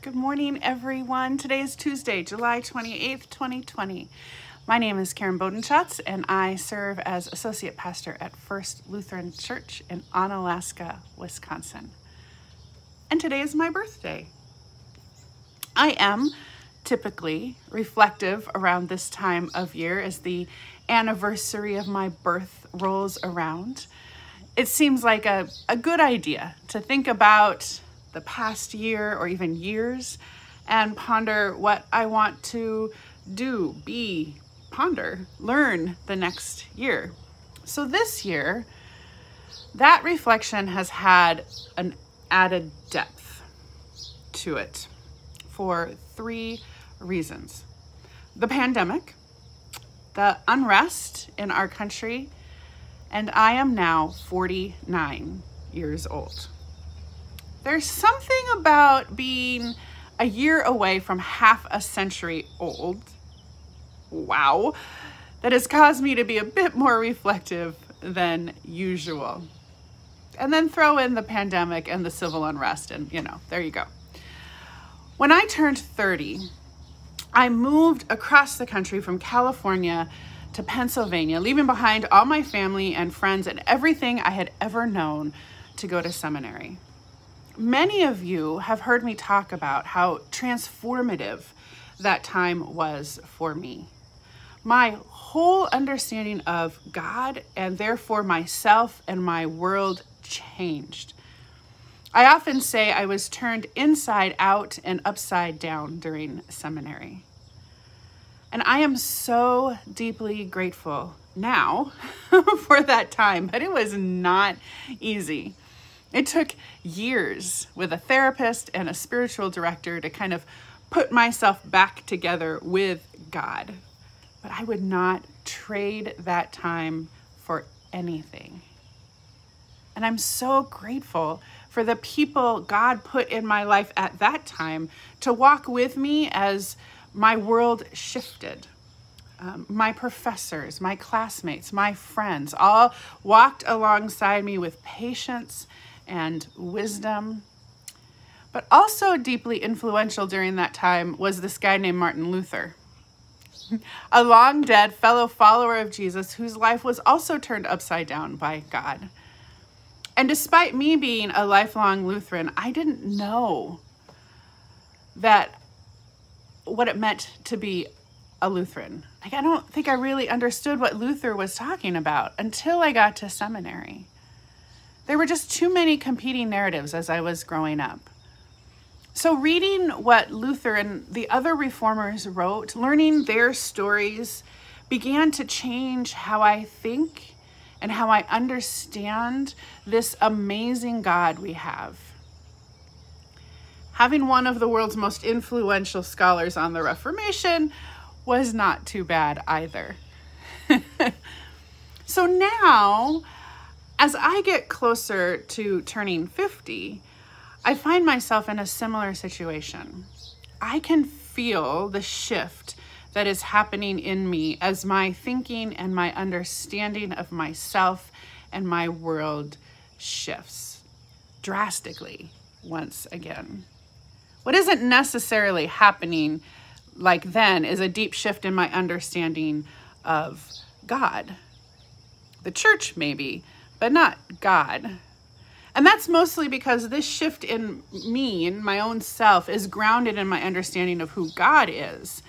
Good morning, everyone. Today is Tuesday, July 28th, 2020. My name is Karen Bodenschatz, and I serve as Associate Pastor at First Lutheran Church in Onalaska, Wisconsin. And today is my birthday. I am typically reflective around this time of year as the anniversary of my birth rolls around. It seems like a, a good idea to think about the past year or even years and ponder what I want to do, be, ponder, learn the next year. So this year, that reflection has had an added depth to it for three reasons the pandemic, the unrest in our country, and I am now 49 years old. There's something about being a year away from half a century old, wow, that has caused me to be a bit more reflective than usual. And then throw in the pandemic and the civil unrest, and you know, there you go. When I turned 30, I moved across the country from California to Pennsylvania, leaving behind all my family and friends and everything I had ever known to go to seminary. Many of you have heard me talk about how transformative that time was for me. My whole understanding of God and therefore myself and my world changed. I often say I was turned inside out and upside down during seminary. And I am so deeply grateful now for that time, but it was not easy. It took years with a therapist and a spiritual director to kind of put myself back together with God. But I would not trade that time for anything. And I'm so grateful for the people God put in my life at that time to walk with me as my world shifted. Um, my professors, my classmates, my friends all walked alongside me with patience and wisdom. But also deeply influential during that time was this guy named Martin Luther, a long dead fellow follower of Jesus whose life was also turned upside down by God. And despite me being a lifelong Lutheran, I didn't know that what it meant to be a Lutheran. Like, I don't think I really understood what Luther was talking about until I got to seminary. There were just too many competing narratives as I was growing up. So, reading what Luther and the other reformers wrote, learning their stories, began to change how I think and how I understand this amazing God we have. Having one of the world's most influential scholars on the Reformation was not too bad either. so now as I get closer to turning 50, I find myself in a similar situation. I can feel the shift that is happening in me as my thinking and my understanding of myself and my world shifts drastically once again. What isn't necessarily happening like then is a deep shift in my understanding of God. The church, maybe, but not God. And that's mostly because this shift in me, in my own self, is grounded in my understanding of who God is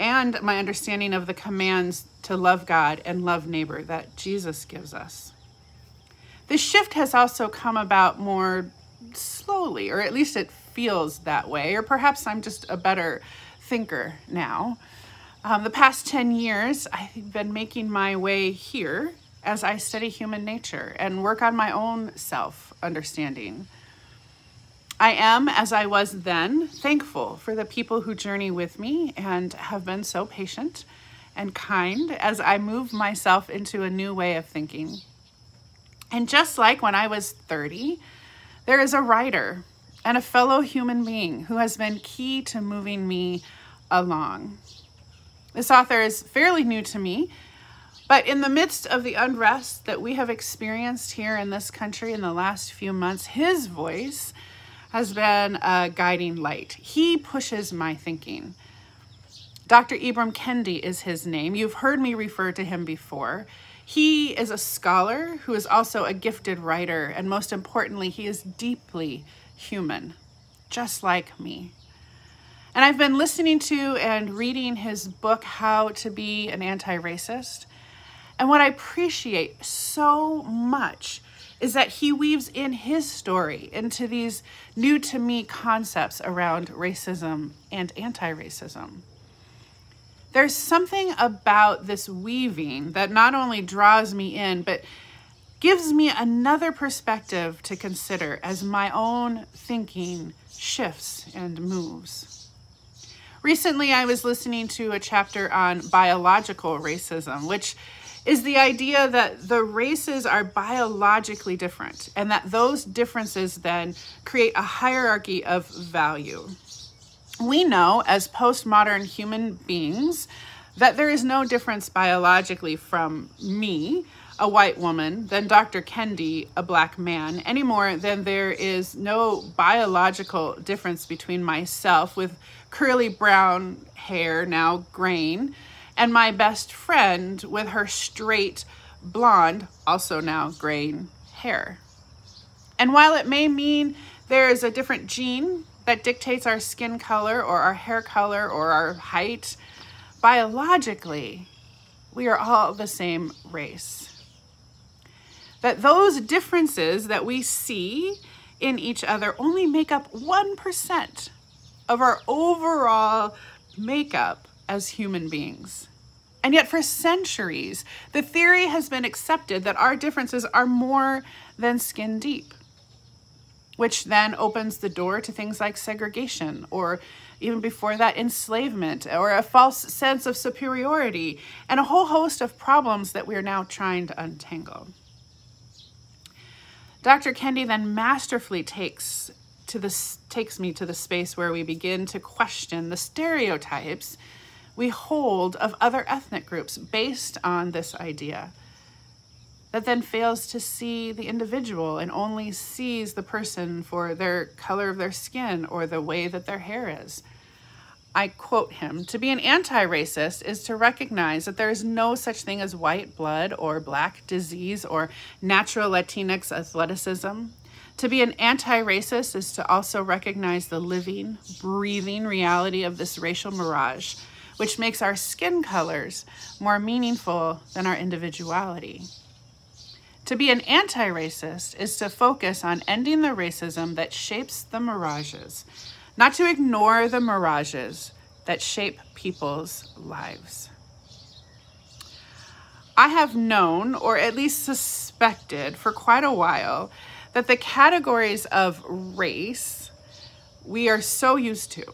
and my understanding of the commands to love God and love neighbor that Jesus gives us. This shift has also come about more slowly, or at least it feels that way, or perhaps I'm just a better thinker now. Um, the past 10 years, I've been making my way here as I study human nature and work on my own self understanding. I am, as I was then, thankful for the people who journey with me and have been so patient and kind as I move myself into a new way of thinking. And just like when I was 30, there is a writer and a fellow human being who has been key to moving me along. This author is fairly new to me but in the midst of the unrest that we have experienced here in this country in the last few months, his voice has been a guiding light. He pushes my thinking. Dr. Ibram Kendi is his name. You've heard me refer to him before. He is a scholar who is also a gifted writer, and most importantly, he is deeply human, just like me. And I've been listening to and reading his book, How to Be an Anti Racist. And what I appreciate so much is that he weaves in his story into these new to me concepts around racism and anti racism. There's something about this weaving that not only draws me in, but gives me another perspective to consider as my own thinking shifts and moves. Recently, I was listening to a chapter on biological racism, which is the idea that the races are biologically different and that those differences then create a hierarchy of value. We know as postmodern human beings that there is no difference biologically from me, a white woman, than Dr. Kendi, a black man, any more than there is no biological difference between myself with curly brown hair, now graying, and my best friend with her straight blonde, also now graying hair. And while it may mean there is a different gene that dictates our skin color or our hair color or our height, biologically, we are all the same race. That those differences that we see in each other only make up 1% of our overall makeup as human beings. And yet, for centuries, the theory has been accepted that our differences are more than skin deep, which then opens the door to things like segregation, or even before that, enslavement, or a false sense of superiority, and a whole host of problems that we are now trying to untangle. Dr. Kendi then masterfully takes to this takes me to the space where we begin to question the stereotypes we hold of other ethnic groups based on this idea that then fails to see the individual and only sees the person for their color of their skin or the way that their hair is. I quote him To be an anti racist is to recognize that there is no such thing as white blood or black disease or natural Latinx athleticism. To be an anti racist is to also recognize the living, breathing reality of this racial mirage, which makes our skin colors more meaningful than our individuality. To be an anti racist is to focus on ending the racism that shapes the mirages, not to ignore the mirages that shape people's lives. I have known, or at least suspected for quite a while, that the categories of race we are so used to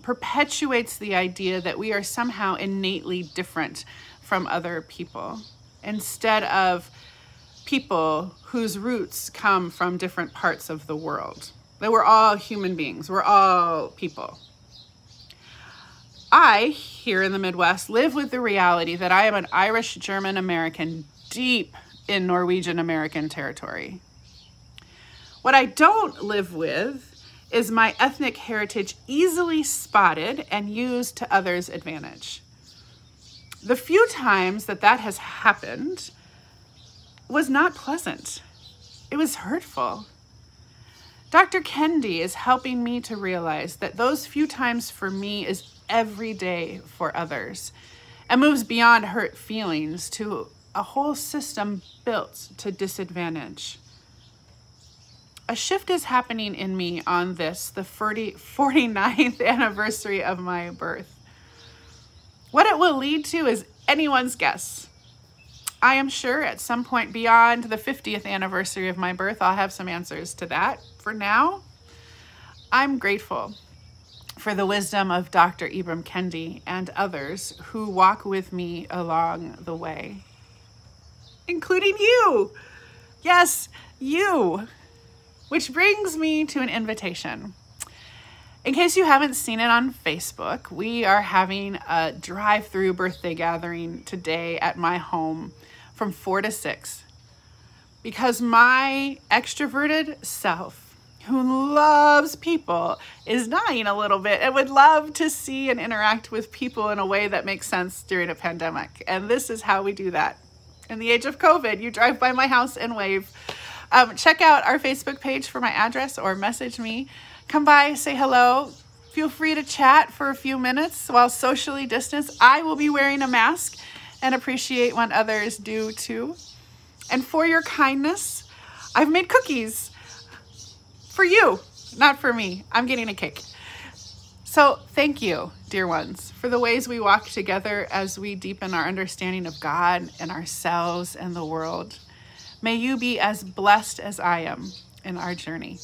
perpetuates the idea that we are somehow innately different from other people instead of people whose roots come from different parts of the world. That we're all human beings, we're all people. I, here in the Midwest, live with the reality that I am an Irish German American deep in Norwegian American territory. What I don't live with is my ethnic heritage easily spotted and used to others' advantage. The few times that that has happened was not pleasant. It was hurtful. Dr. Kendi is helping me to realize that those few times for me is every day for others and moves beyond hurt feelings to a whole system built to disadvantage a shift is happening in me on this, the 40, 49th anniversary of my birth. What it will lead to is anyone's guess. I am sure at some point beyond the 50th anniversary of my birth, I'll have some answers to that. For now, I'm grateful for the wisdom of Dr. Ibram Kendi and others who walk with me along the way, including you. Yes, you. Which brings me to an invitation. In case you haven't seen it on Facebook, we are having a drive through birthday gathering today at my home from 4 to 6 because my extroverted self who loves people is dying a little bit and would love to see and interact with people in a way that makes sense during a pandemic. And this is how we do that. In the age of COVID, you drive by my house and wave. Um, check out our Facebook page for my address or message me. Come by, say hello. Feel free to chat for a few minutes while socially distanced. I will be wearing a mask and appreciate when others do too. And for your kindness, I've made cookies for you, not for me. I'm getting a cake. So, thank you, dear ones, for the ways we walk together as we deepen our understanding of God and ourselves and the world. May you be as blessed as I am in our journey.